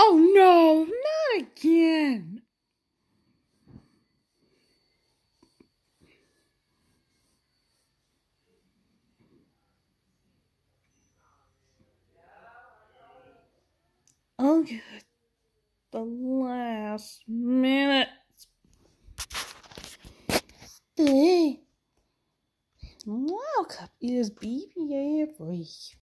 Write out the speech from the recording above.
Oh no, not again. Oh, good. The last minute. Hey. World Cup is BBA free.